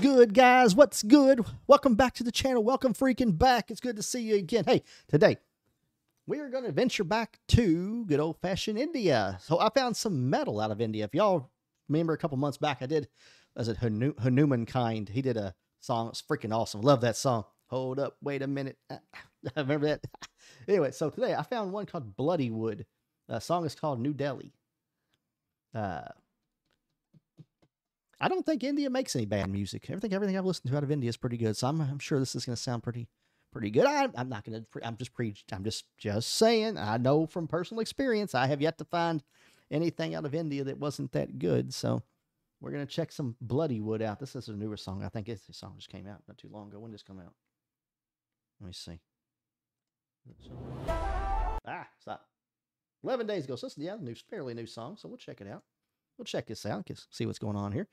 good, guys? What's good? Welcome back to the channel. Welcome freaking back. It's good to see you again. Hey, today we are going to venture back to good old fashioned India. So I found some metal out of India. If y'all remember a couple months back, I did, as Hanu- Hanumankind? He did a song. It's freaking awesome. Love that song. Hold up, wait a minute. I remember that. anyway, so today I found one called Bloodywood. The song is called Nu Delhi. Uh, I don't think India makes any bad music. Think everything I've listened to out of India is pretty good. So I'm, I'm sure this is going to sound pretty pretty good. I, I'm not going to. I'm just preach. I'm just just saying. I know from personal experience. I have yet to find anything out of India that wasn't that good. So we're going to check some Bloodywood out. This is a newer song. I think this song just came out not too long ago. When did this come out? Let me see. Ah, stop. 11 days ago. So, this, yeah, new, fairly new song. So, we'll check it out. We'll check this out, get, see what's going on here.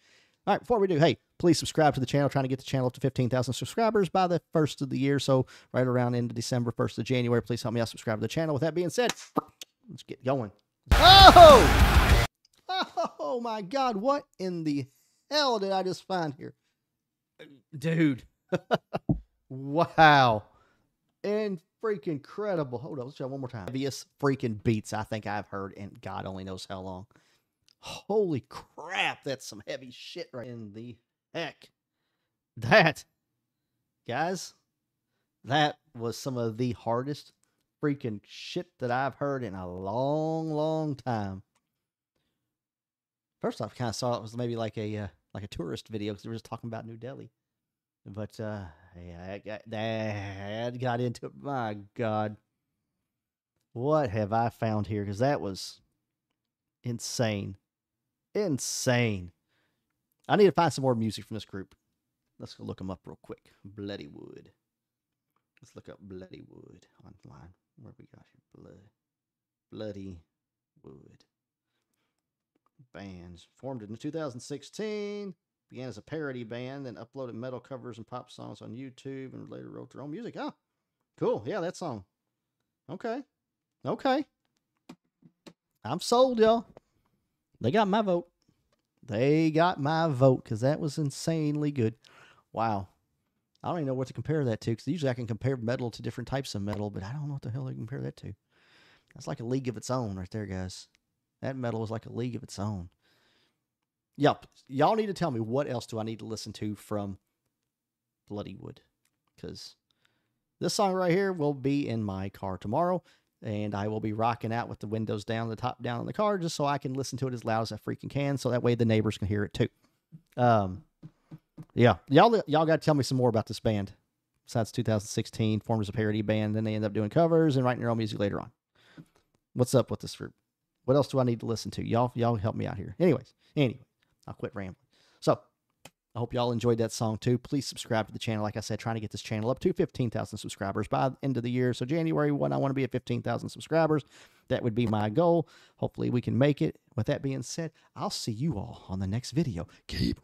All right, before we do, hey, please subscribe to the channel. Trying to get the channel up to 15,000 subscribers by the first of the year. So, right around into December, 1st of January, please help me out. Subscribe to the channel. With that being said, let's get going. Oh! Oh, my God. What in the hell did I just find here? Dude. wow. And freaking incredible. Hold on, let's try one more time. Heaviest freaking beats I think I've heard in God only knows how long. Holy crap, that's some heavy shit right in the heck. That, guys, that was some of the hardest freaking shit that I've heard in a long, long time. First off, kind of saw it was maybe like a uh, like a tourist video because we were just talking about New Delhi. But uh, yeah, I, I, I got into it. My God, what have I found here? Because that was insane, insane. I need to find some more music from this group. Let's go look them up real quick. Bloodywood. Let's look up Bloodywood online. Where we got here? Blood, Bloody Wood. Bands formed in 2016 began as a parody band, then uploaded metal covers and pop songs on YouTube, and later wrote their own music. Oh, cool. Yeah, that song. Okay. Okay. I'm sold, y'all. They got my vote. They got my vote because that was insanely good. Wow. I don't even know what to compare that to because usually I can compare metal to different types of metal, but I don't know what the hell I compare that to. That's like a league of its own right there, guys. That metal is like a league of its own. Yep. Y'all need to tell me what else do I need to listen to from Bloodywood? Because this song right here will be in my car tomorrow, and I will be rocking out with the windows down, the top down in the car, just so I can listen to it as loud as I freaking can, so that way the neighbors can hear it too. Um, yeah, y'all y'all got to tell me some more about this band. Besides 2016, formed as a parody band, then they end up doing covers and writing their own music later on. What's up with this group? What else do I need to listen to? Y'all y'all help me out here. Anyways, anyway. I'll quit rambling. I hope y'all enjoyed that song too. Please subscribe to the channel. Like I said, trying to get this channel up to 15,000 subscribers by the end of the year. So, January 1, I want to be at 15,000 subscribers. That would be my goal. Hopefully, we can make it. With that being said, I'll see you all on the next video. Keep